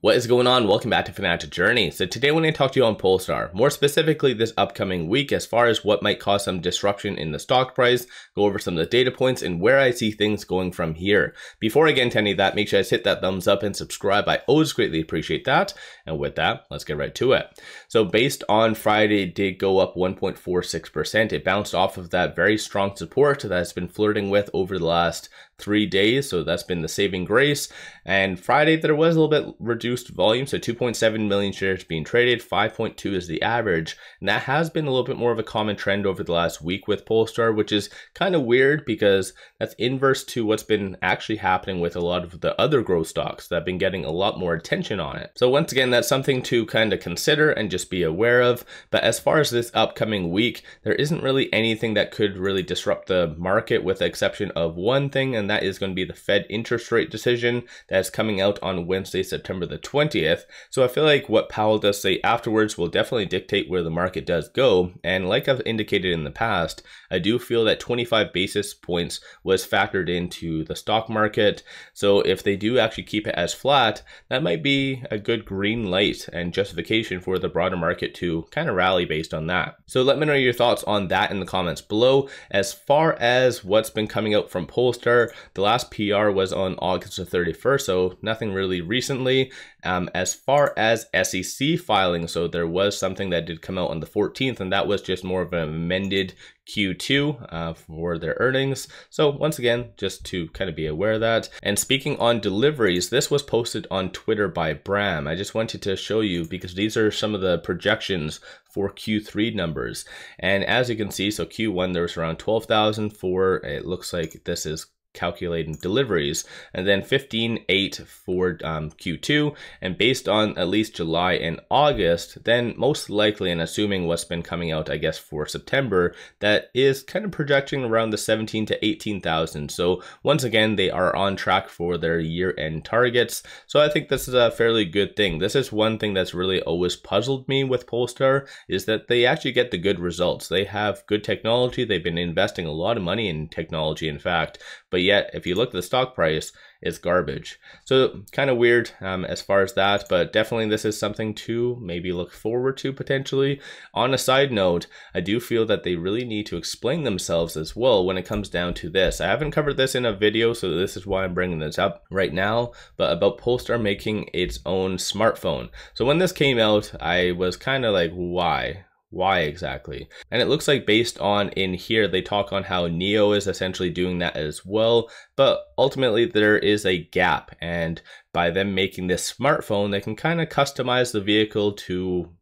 What is going on? Welcome back to Financial Journey. So today I want to talk to you on Polestar, more specifically this upcoming week as far as what might cause some disruption in the stock price, go over some of the data points and where I see things going from here. Before I get into any of that, make sure you hit that thumbs up and subscribe. I always greatly appreciate that. And with that, let's get right to it. So based on Friday, did go up 1.46%. It bounced off of that very strong support that has been flirting with over the last three days. So that's been the saving grace. And Friday, there was a little bit reduced volume. So 2.7 million shares being traded, 5.2 is the average. And that has been a little bit more of a common trend over the last week with Polestar, which is kind of weird because that's inverse to what's been actually happening with a lot of the other growth stocks that have been getting a lot more attention on it. So once again, that's something to kind of consider and just be aware of. But as far as this upcoming week, there isn't really anything that could really disrupt the market with the exception of one thing, and that is going to be the Fed interest rate decision that's coming out on Wednesday, September the 20th. So I feel like what Powell does say afterwards will definitely dictate where the market does go. And like I've indicated in the past, I do feel that 25 basis points was factored into the stock market. So if they do actually keep it as flat, that might be a good green light and justification for the broader market to kind of rally based on that. So let me know your thoughts on that in the comments below. As far as what's been coming out from Polestar, the last PR was on August the 31st, so nothing really recently. Um, as far as SEC filing, so there was something that did come out on the 14th, and that was just more of an amended Q2 uh, for their earnings. So once again, just to kind of be aware of that. And speaking on deliveries, this was posted on Twitter by Bram. I just wanted to show you because these are some of the projections for Q3 numbers. And as you can see, so Q1 there was around 12,000 for, it looks like this is calculating deliveries, and then 15.8 for um, Q2. And based on at least July and August, then most likely, and assuming what's been coming out, I guess, for September, that is kind of projecting around the 17 to 18,000. So once again, they are on track for their year-end targets. So I think this is a fairly good thing. This is one thing that's really always puzzled me with Polestar is that they actually get the good results. They have good technology. They've been investing a lot of money in technology, in fact, but yet, if you look at the stock price, it's garbage. So kind of weird um, as far as that, but definitely this is something to maybe look forward to potentially. On a side note, I do feel that they really need to explain themselves as well when it comes down to this. I haven't covered this in a video, so this is why I'm bringing this up right now, but about Polestar making its own smartphone. So when this came out, I was kind of like, why? Why exactly? And it looks like based on in here, they talk on how NIO is essentially doing that as well. But ultimately, there is a gap. And by them making this smartphone, they can kind of customize the vehicle to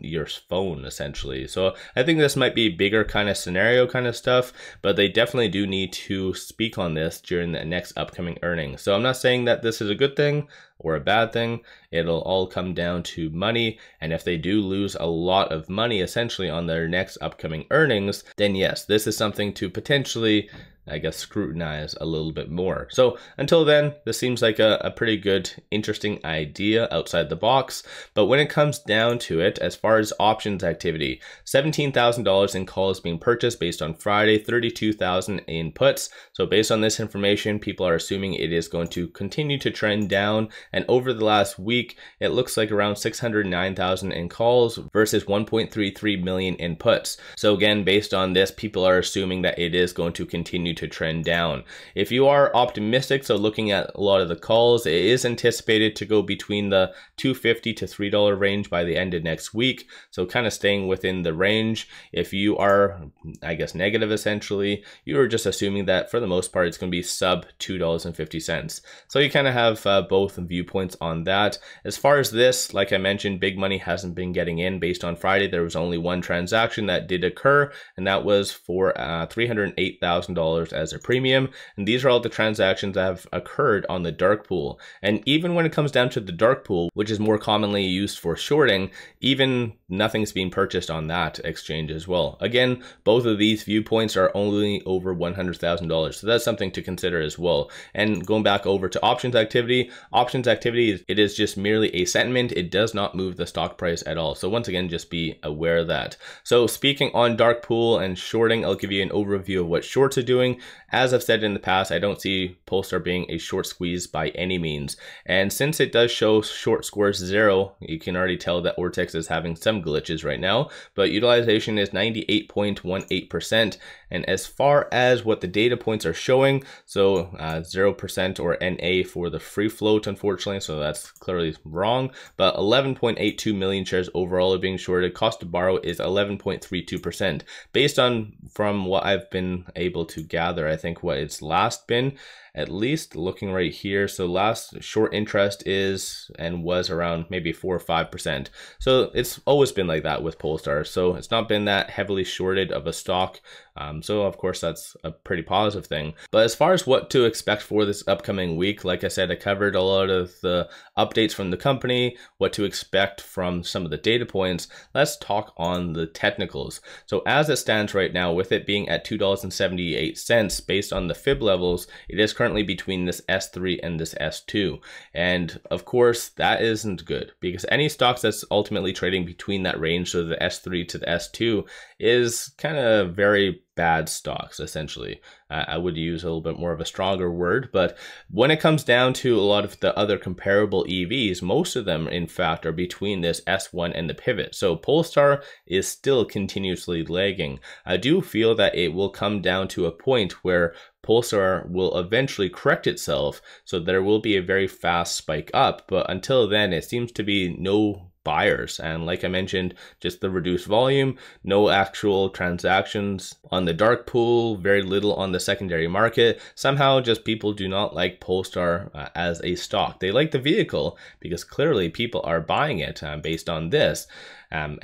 your phone essentially. So I think this might be bigger kind of scenario kind of stuff, but they definitely do need to speak on this during the next upcoming earnings. So I'm not saying that this is a good thing or a bad thing. It'll all come down to money. And if they do lose a lot of money essentially on their next upcoming earnings, then yes, this is something to potentially I guess, scrutinize a little bit more. So until then, this seems like a, a pretty good, interesting idea outside the box. But when it comes down to it, as far as options activity, $17,000 in calls being purchased based on Friday, 32,000 in puts. So based on this information, people are assuming it is going to continue to trend down. And over the last week, it looks like around 609,000 in calls versus 1.33 million in puts. So again, based on this, people are assuming that it is going to continue to trend down. If you are optimistic, so looking at a lot of the calls, it is anticipated to go between the 250 to $3 range by the end of next week. So kind of staying within the range. If you are, I guess, negative essentially, you are just assuming that for the most part, it's going to be sub $2.50. So you kind of have uh, both viewpoints on that. As far as this, like I mentioned, big money hasn't been getting in based on Friday. There was only one transaction that did occur, and that was for uh, $308,000 as a premium. And these are all the transactions that have occurred on the dark pool. And even when it comes down to the dark pool, which is more commonly used for shorting, even nothing's being purchased on that exchange as well. Again, both of these viewpoints are only over $100,000. So that's something to consider as well. And going back over to options activity, options activity, it is just merely a sentiment. It does not move the stock price at all. So once again, just be aware of that. So speaking on dark pool and shorting, I'll give you an overview of what shorts are doing. As I've said in the past, I don't see Polestar being a short squeeze by any means. And since it does show short scores zero, you can already tell that Ortex is having some glitches right now, but utilization is 98.18%. And as far as what the data points are showing, so uh, 0% or NA for the free float, unfortunately, so that's clearly wrong, but 11.82 million shares overall are being shorted. Cost to borrow is 11.32%. Based on from what I've been able to gather, I think what it's last been at least looking right here. So last short interest is and was around maybe four or five percent. So it's always been like that with Polestar. So it's not been that heavily shorted of a stock. Um, Um, so of course that's a pretty positive thing. But as far as what to expect for this upcoming week, like I said, I covered a lot of the updates from the company, what to expect from some of the data points. Let's talk on the technicals. So as it stands right now, with it being at $2.78 based on the fib levels, it is currently between this S3 and this S2. And of course, that isn't good because any stocks that's ultimately trading between that range, so the S3 to the S2, is kind of very bad stocks, essentially. Uh, I would use a little bit more of a stronger word, but when it comes down to a lot of the other comparable EVs, most of them, in fact, are between this S1 and the pivot. So Polestar is still continuously lagging. I do feel that it will come down to a point where Polestar will eventually correct itself, so there will be a very fast spike up, but until then, it seems to be no buyers. And like I mentioned, just the reduced volume, no actual transactions on the dark pool, very little on the secondary market. Somehow just people do not like Polestar uh, as a stock. They like the vehicle because clearly people are buying it um, based on this. Um,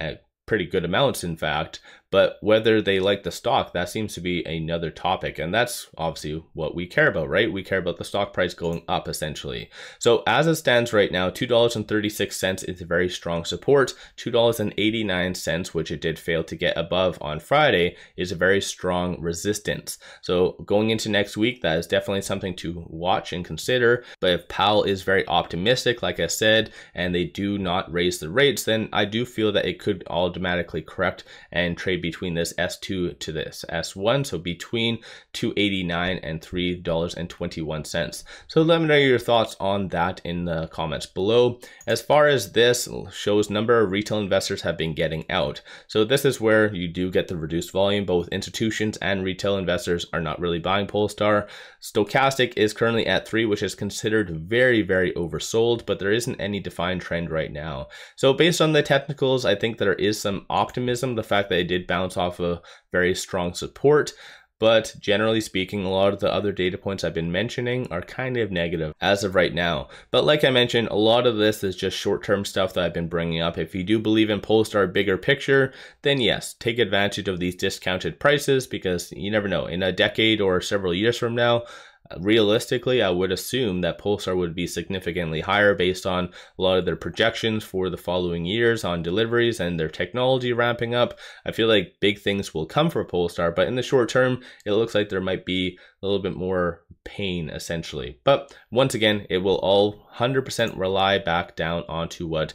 pretty good amounts, in fact. But whether they like the stock, that seems to be another topic. And that's obviously what we care about, right? We care about the stock price going up essentially. So as it stands right now, $2.36 is a very strong support. $2.89, which it did fail to get above on Friday, is a very strong resistance. So going into next week, that is definitely something to watch and consider. But if Powell is very optimistic, like I said, and they do not raise the rates, then I do feel that it could automatically correct and trade between this S2 to this S1, so between 289 and $3.21. So let me know your thoughts on that in the comments below. As far as this shows number of retail investors have been getting out. So this is where you do get the reduced volume. Both institutions and retail investors are not really buying Polestar. Stochastic is currently at three, which is considered very, very oversold, but there isn't any defined trend right now. So based on the technicals, I think there is some optimism. The fact that it did bounce off a very strong support. But generally speaking, a lot of the other data points I've been mentioning are kind of negative as of right now. But like I mentioned, a lot of this is just short-term stuff that I've been bringing up. If you do believe in Polestar bigger picture, then yes, take advantage of these discounted prices because you never know, in a decade or several years from now, realistically, I would assume that Polestar would be significantly higher based on a lot of their projections for the following years on deliveries and their technology ramping up. I feel like big things will come for Polestar, but in the short term, it looks like there might be a little bit more pain essentially. But once again, it will all 100% rely back down onto what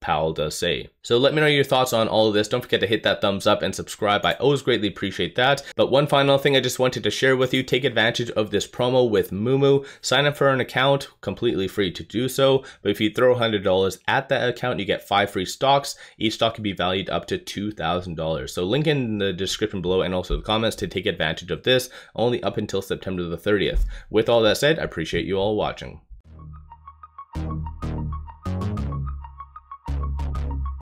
Powell does say. So let me know your thoughts on all of this. Don't forget to hit that thumbs up and subscribe. I always greatly appreciate that. But one final thing I just wanted to share with you, take advantage of this promo with Moomoo. Sign up for an account, completely free to do so. But if you throw $100 at that account, you get five free stocks. Each stock can be valued up to $2,000. So link in the description below and also the comments to take advantage of this only up until September the 30th. With all that said, I appreciate you all watching.